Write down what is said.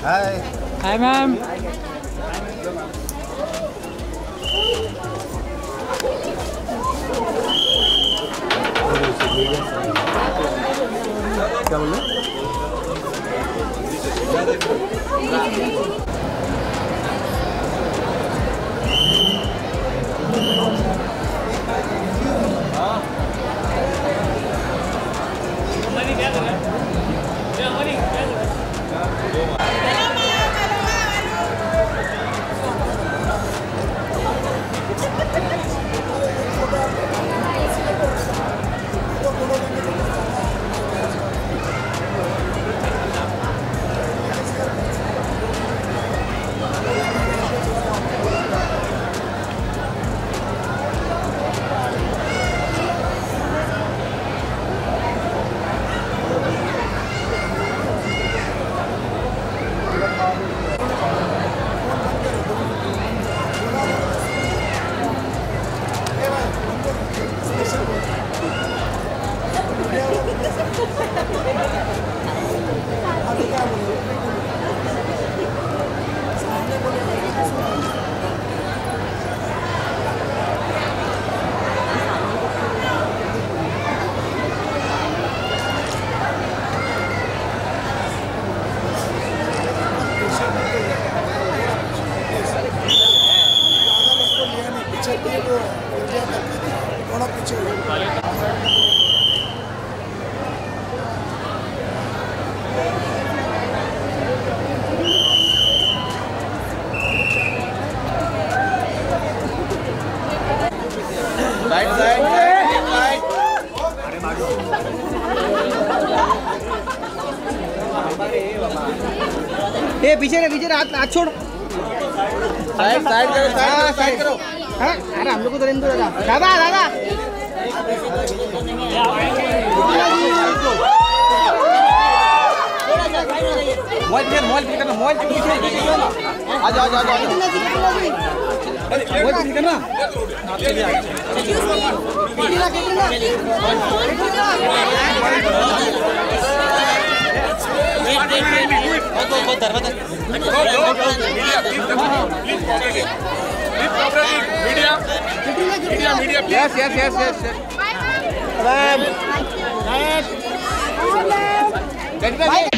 Hi. Hi, ma'am. Hi, ma'am. पीछे थोड़ा पीछे हो साइड ए पीछे रे पीछे रे हाथ हाथ छोड़। साइड साइड करो साइड साइड करो। हाँ अरे हम लोग को तो रहने दो दादा। दादा दादा। मोबाइल पीछे मोबाइल पीछे करना मोबाइल करना आ जाओ आ जाओ मोबाइल पीछे करना। यस यस यस यस भाई